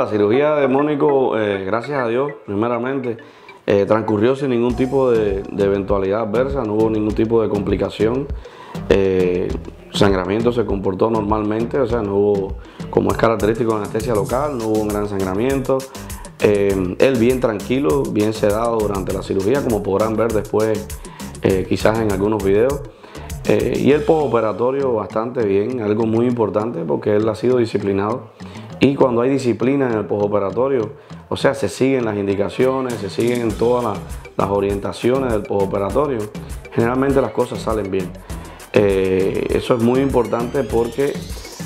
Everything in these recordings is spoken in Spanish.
La cirugía de Mónico, eh, gracias a Dios, primeramente, eh, transcurrió sin ningún tipo de, eventualidad adversa, no hubo ningún tipo de complicación. Eh, sangramiento se comportó normalmente, o sea, no hubo, como es característico de anestesia local, no hubo un gran sangramiento. él bien tranquilo, bien sedado durante la cirugía, como podrán ver después, quizás en algunos videos. y el postoperatorio bastante bien, algo muy importante porque él ha sido disciplinado. Y cuando hay disciplina en el postoperatorio, o sea, se siguen las indicaciones, se siguen todas las, orientaciones del postoperatorio, generalmente las cosas salen bien. Eh, eso es muy importante porque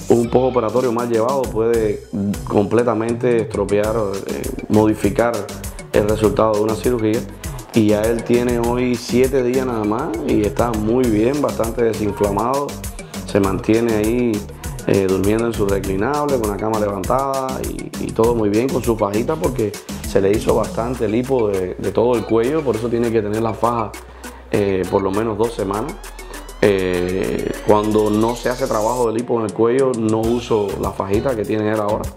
un postoperatorio mal llevado puede completamente estropear, eh, modificar el resultado de una cirugía. Y ya él tiene hoy siete días nada más y está muy bien, bastante desinflamado, se mantiene ahí eh, durmiendo en su reclinable, con la cama levantada y, todo muy bien con su fajita porque se le hizo bastante lipo de, todo el cuello, por eso tiene que tener la faja eh, por lo menos dos semanas. Eh, cuando no se hace trabajo de lipo en el cuello, no uso la fajita que tiene él ahora.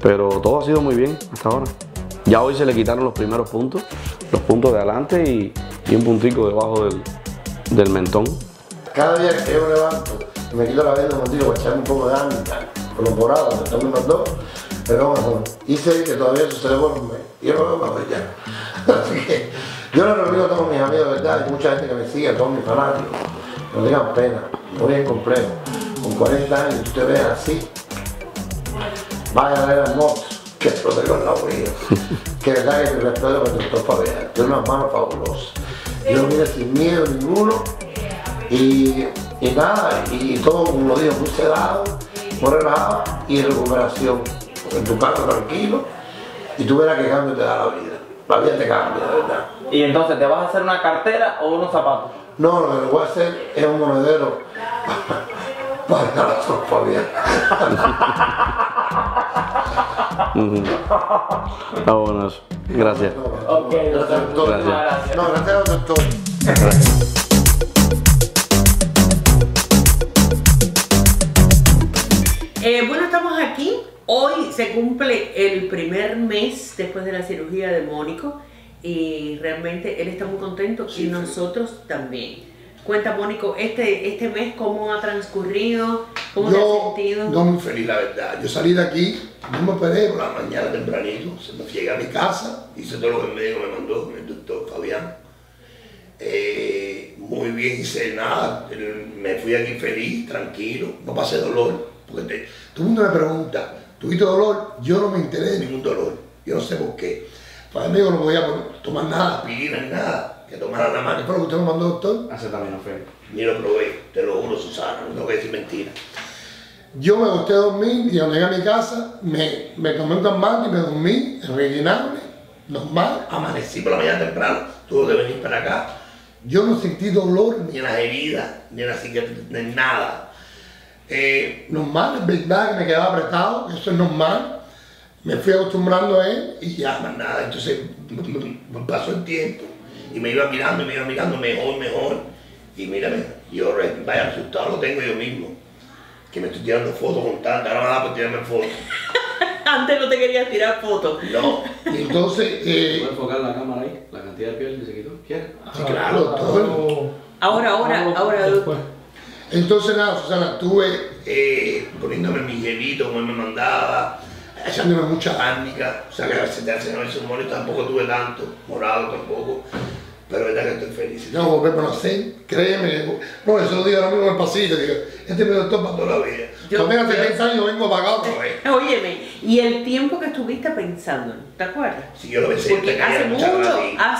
Pero todo ha sido muy bien hasta ahora. Ya hoy se le quitaron los primeros puntos, los puntos de adelante y, un puntico debajo del, del mentón. Cada día que yo levanto me quito la venda contigo para echarme un poco de agua con los morados, me me mandó, pero bueno, hice que todavía se devuelve y yo no veo más ya. Así que yo lo reunido a todos mis amigos, ¿verdad? Hay mucha gente que me sigue, a todos mis fanáticos, no tengan pena, no bien complejo. Con 40 años, tú te ves así, vaya a ver al moto, que lo tengo en la que verdad que te respeto con el doctor Fabián, tiene unas manos fabulosas. Yo no mire sin miedo ninguno y y nada, y todo, como lo digo, muy sedado, muy relajado y en recuperación. En tu casa tranquilo y tú verás que cambio te da la vida. La vida te cambia, de verdad. ¿Y entonces te vas a hacer una cartera o unos zapatos? No, lo que voy a hacer es un monedero para la tropa bien. Está bueno eso. Gracias. Ok, doctor. Gracias. No, gracias doctor. Gracias. Hoy se cumple el primer mes después de la cirugía de Mónico y realmente él está muy contento y nosotros también. Cuenta, Mónico, este, este mes cómo ha transcurrido, cómo te has sentido. No, muy feliz, la verdad. Yo salí de aquí, no me operé por la mañana tempranito, se me llegué a mi casa, hice todo lo que el médico me mandó, el doctor Fabián. Eh, muy bien, hice nada, me fui aquí feliz, tranquilo, no pasé dolor porque todo el mundo me pregunta, ¿tuviste dolor? Yo no me enteré de ningún dolor. Yo no sé por qué. Para mí no podía tomar nada, aspirina ni nada, que tomara la mano. ¿Qué fue lo que usted me mandó, doctor? Acetaminofén. Ni lo probé, te lo juro, Susana, no tengo que decir mentira. Yo me gusté dormir y cuando llegué a mi casa me, me tomé un calmante y me dormí, rellenable, normal, amanecí por la mañana temprano, tuve que venir para acá. Yo no sentí dolor ni en las heridas, ni en la cicatriz, ni en nada. Eh, normal, es verdad que me quedaba apretado, eso es normal. Me fui acostumbrando a él y ya más nada. Entonces pasó el tiempo y me iba mirando, me iba mirando mejor, mejor. Y mírame, yo vaya asustado lo tengo yo mismo. Que me estoy tirando fotos con tanta, ahora me da por tirarme fotos. Antes no te querías tirar fotos. No, y entonces. Eh, ¿Puedes enfocar la cámara ahí? La cantidad de piel que se quitó. ¿Quieres? Sí, claro, todo. Ahora, ahora, ahora. Entonces nada, Susana, estuve eh, poniéndome mi gelito como él me mandaba, echándome mucha árnica, o sea que se te hacen a veces un tampoco tuve tanto, morado tampoco, pero es verdad que estoy feliz. Si tengo que volver a hacer, créeme, no, eso lo digo ahora mismo en el pasillo, digo, este me doctor para toda la vida. Yo También hace 10 años vengo pagado otra vez. Óyeme, y el tiempo que estuviste pensando, ¿te acuerdas? Sí, yo lo pensé. Porque hace mucho,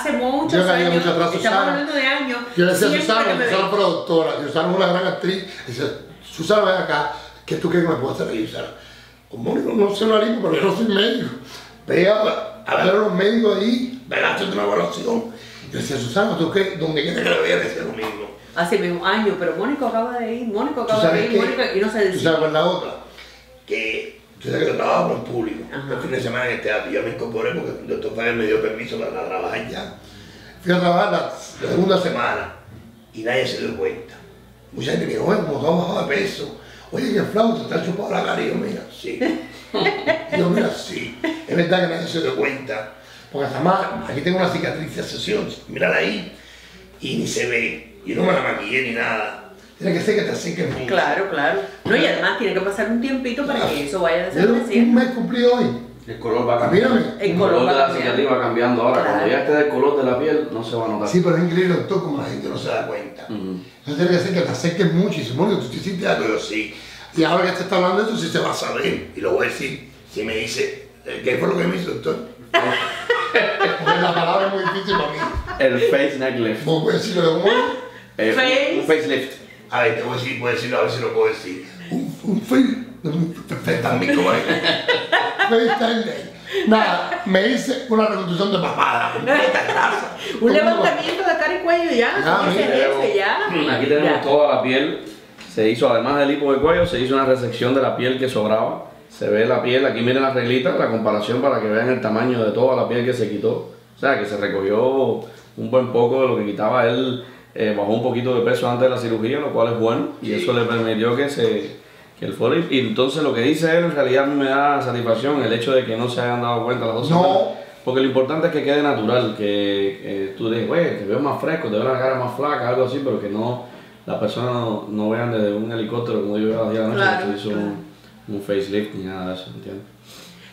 hace muchos yo años, mucho atrás, estamos hablando de años. Yo le decía a Susana, Susana productora, Susana es una gran actriz, dice, Susana ven acá, ¿qué tú crees que me puedo hacer ahí, Susana? Como no, no sé una línea, pero yo no soy médico. Ve a, a ver a los médicos ahí, ve a hacer una evaluación. Yo decía, Susana, ¿tú qué? ¿Dónde quieres que lo vea? Decía lo mismo hace un año, pero Mónico acaba de ir, Mónico acaba de ir, Mónico, y no se decide. ¿Tú sabes cuál es la otra? Que que yo trabajo en público, el fin de semana en el teatro, yo me incorporé porque el doctor Fabián me dio permiso para trabajar ya. Fui a trabajar la, segunda semana y nadie se dio cuenta. Mucha gente me dijo, oye, como has bajado de peso, oye, que flauta, te has chupado la cara, y yo, mira, sí. Y yo, mira, sí, es verdad que nadie se dio cuenta. Porque además, aquí tengo una cicatriz de sesión, mírala ahí, y ni se ve. Y no me la maquillé ni nada. Tiene que ser que te acerques mucho. Claro, claro. No, y además tiene que pasar un tiempito para que eso vaya Yo un desapareciendo. mes cumplido hoy. El color va cambiando. El El color color va de la cambiando. cicatriz va cambiando ahora. Claro. Cuando ya esté del color de la piel, no se va a notar. Sí, pero es increíble, doctor, como la gente no se da cuenta. Ujú. Entonces tiene que ser que te acerques mucho y que tú te sientes algo, yo sí. Y ahora que te está hablando de eso, sí se va a saber. Y lo voy a decir. Si me dice, eh, ¿qué fue lo que me hizo, doctor? Porque la palabra es muy difícil para mí. El face neck lift. ¿Cómo puedo decirlo de cómo? Eh, un- Face. Un facelift. A ver, te voy a decir, puedo decirlo, a ver si lo puedo decir. Un, un perfecta mi como. Nada, me hice una reconstrucción de papada, completa grasa. Un levantamiento de cara y cuello ya. Ya, ese mira, ya. Aquí tenemos Ya. toda la piel. Se hizo, además del hipo de cuello, se hizo una resección de la piel que sobraba. Se ve la piel, aquí miren la reglita, la comparación para que vean el tamaño de toda la piel que se quitó. O sea, que se recogió un buen poco de lo que quitaba él. Eh, bajó un poquito de peso antes de la cirugía, lo cual es bueno. Y eso le permitió que se que el fuera. Y entonces lo que dice él en realidad me da satisfacción el hecho de que no se hayan dado cuenta las dos No. semanas. Porque lo importante es que quede natural, que tú dices, oye, te veo más fresco, te veo la cara más flaca, algo así, pero que no, las personas no, no vean desde un helicóptero como yo veo a las 10 de la noche, Claro, que hizo un, un facelift ni nada de eso, ¿entiendes?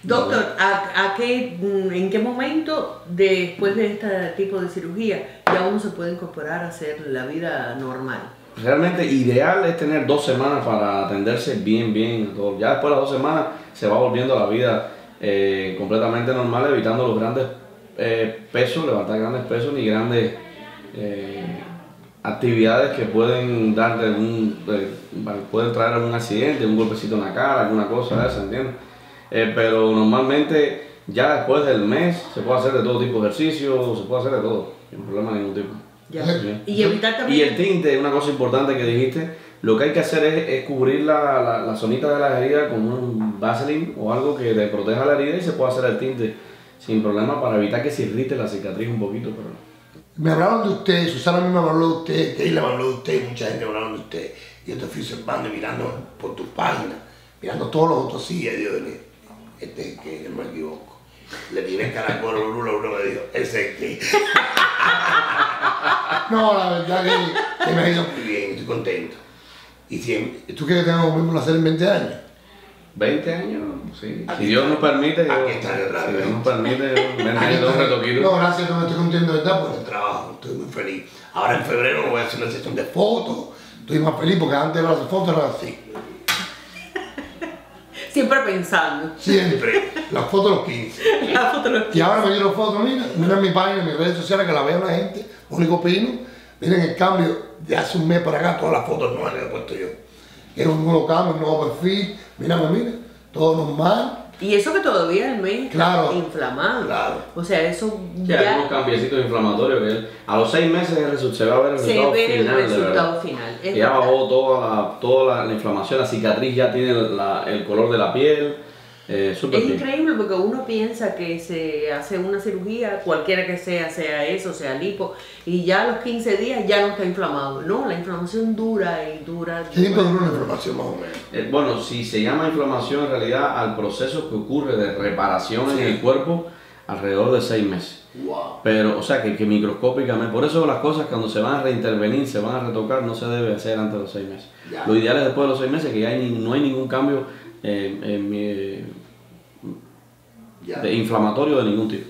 Doctor, ¿a, a qué, mm, ¿en qué momento después de este tipo de cirugía ya uno se puede incorporar a hacer la vida normal? Realmente ideal es tener dos semanas para atenderse bien, bien. a. Ya después de las dos semanas se va volviendo la vida eh, completamente normal, evitando los grandes eh, pesos, levantar grandes pesos ni grandes eh, actividades que pueden darte pueden traer algún accidente, un golpecito en la cara, alguna cosa ¿entiendes? Eh, pero normalmente ya después del mes se puede hacer de todo tipo de ejercicio, se puede hacer de todo, sin problema de ningún tipo. Ya. Sí. Y evitar también... Y el tinte, una cosa importante que dijiste, lo que hay que hacer es, es cubrir la, la, la zonita de la herida con un Vaseline o algo que le proteja la herida y se puede hacer el tinte sin problema para evitar que se irrite la cicatriz un poquito. Pero... Me hablaron de usted, Susana misma me habló de usted, Keila me habló de usted, mucha gente me hablaron de usted. Yo te fui observando y mirando por tus páginas, mirando todos los otros sí, y Dios mío, este es el que, no me equivoco. Le tiré el caracol a uno, uno me dijo, ese es que. no, la verdad que, que me ha ido muy bien, estoy contento. Y si, ¿tú quieres que tengamos mismo hacer en 20 años? 20 años, sí. Aquí si Dios nos permite, yo- Aquí está el si radio. Dios nos permite, yo- 20 Aquí años de un está. retoquito. No, gracias, no me estoy contento de verdad por el trabajo, estoy muy feliz. Ahora en febrero voy a hacer una sesión de fotos, estoy más feliz porque antes las fotos eran así. Siempre pensando. Siempre, las fotos los 15. La fotografía. Y ahora me dieron fotos, mira, mira mi página, en mis redes sociales, que la vea la gente, único opino. Miren el cambio de hace un mes para acá, todas las fotos nuevas que he puesto yo. Era un nuevo cambio, un nuevo perfil, mírame, mira, todo normal. Y eso que todavía el mes está Claro. inflamado. Claro. O sea, eso Sí, algunos ya cambiecitos inflamatorios que él, a los 6 meses el se va a ver el se resultado ve el final. de resultado final. Es ya verdad. bajó toda, la, toda la, la inflamación, la cicatriz ya tiene la- el color de la piel. Eh, Es bien. increíble porque uno piensa que se hace una cirugía, cualquiera que sea, sea eso, sea lipo, y ya a los 15 días ya no está inflamado. No, la inflamación dura y dura. ¿Qué tiempo dura una información más o menos? Eh, bueno, si se llama inflamación en realidad al proceso que ocurre de reparación en Sí. el cuerpo alrededor de 6 meses. Wow. Pero, o sea, que, que microscópicamente, por eso las cosas cuando se van a reintervenir, se van a retocar, no se debe hacer antes de los 6 meses. Ya. Lo ideal es después de los 6 meses que ya hay no hay ningún cambio eh, de inflamatorio de ningún tipo.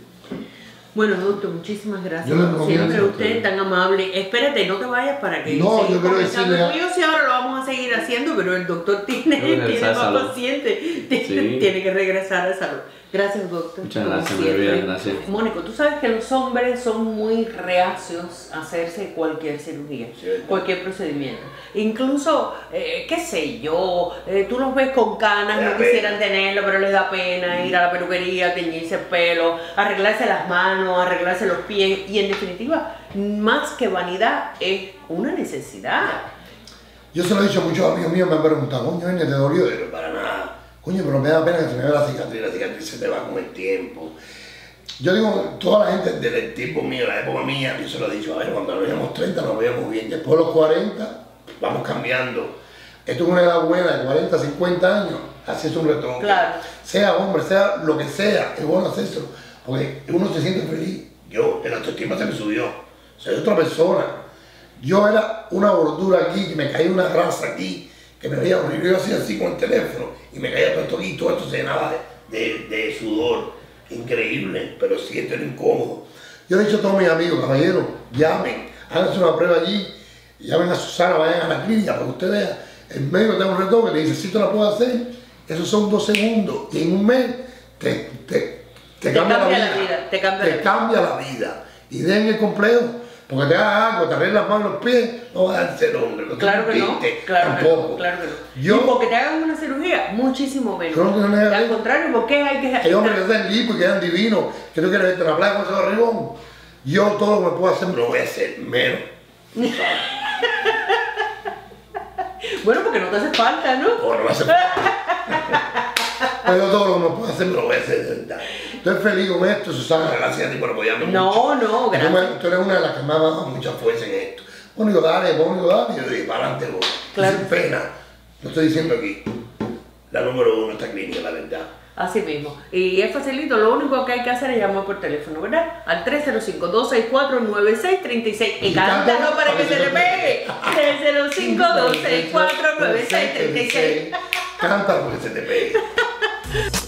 Bueno, doctor, muchísimas gracias. Siempre usted tan amable. Espérate, no te vayas para que No, siga yo quiero decirle a- yo, sí, ahora lo vamos a seguir haciendo, pero el doctor tiene, más salón. paciente, tiene, Sí. tiene que regresar al salón. Gracias, doctor. Muchas gracias, muy siempre. bien, gracias. Mónico, tú sabes que los hombres son muy reacios a hacerse cualquier cirugía, Sí. cualquier procedimiento. Incluso, eh, qué sé yo, eh, tú los ves con canas, no quisieran tenerlo, pero les da pena ir a la peluquería, teñirse el pelo, arreglarse las manos, arreglarse los pies, y en definitiva, más que vanidad, es una necesidad. Yo se lo he dicho a muchos amigos míos, me han preguntado, coño, ¿te dolió? Yo, para nada. Coño, pero me da pena que se me vea la cicatriz, la cicatriz se te va con el tiempo. Yo digo, toda la gente del tiempo mío, la época mía, yo se lo he dicho, a ver, cuando nos veíamos 30 nos veíamos bien, después de los 40 vamos cambiando. Esto es una edad buena de 40, 50 años, así es un retoque. Claro. Sea hombre, sea lo que sea, es bueno hacerlo, porque uno se siente feliz. Yo, el autoestima se me subió, soy otra persona. Yo era una bordura aquí, que me caía una grasa aquí, que me veía horrible. Yo hacía así con el teléfono y me caía todo esto aquí, todo esto se llenaba de, de, de sudor. Increíble, pero sí, esto era incómodo. Yo le he dicho a todos mis amigos, caballeros, llamen, háganse una prueba allí, llamen a Susana, vayan a la clínica para que usted vea. El médico te da un retoque, le dice, si tú la puedes hacer, esos son dos segundos y en un mes te, te, te cambia, cambia la la vida. vida, te cambia te la vida. cambia la vida. Y den el complejo, porque te hagas algo, te arreglas las manos los pies, no vas a ser hombre. no Claro que no, que tampoco. claro que no. Yo- y porque te hagan una cirugía, muchísimo menos. Yo no Al ver. contrario, porque hay que Hay hombres que hacen lipo y quedan divinos, que no quieren la playa con ese barrigón. Yo todo lo que me puedo hacer me lo voy a hacer, menos. Bueno, porque no te hace falta, ¿no? O no me hace Pero todo lo que me puedo hacer me lo voy a hacer verdad. Estoy feliz con esto, Susana, gracias a ti por apoyarme mucho. No, no, Tú, gracias. tú eres una de las que me ha dado mucha fuerza en esto. Bueno, digo, dale, bueno, digo, dale, y yo digo, para adelante, voy. Claro. Sin pena. Lo estoy diciendo aquí. La número uno esta clínica, la verdad. Así mismo. Y es facilito, lo único que hay que hacer es llamar por teléfono, ¿verdad? Al 305-264-9636. Y Y cántalo cántalo para que se le pegue. 305-264-9636. Canta porque se te pegue.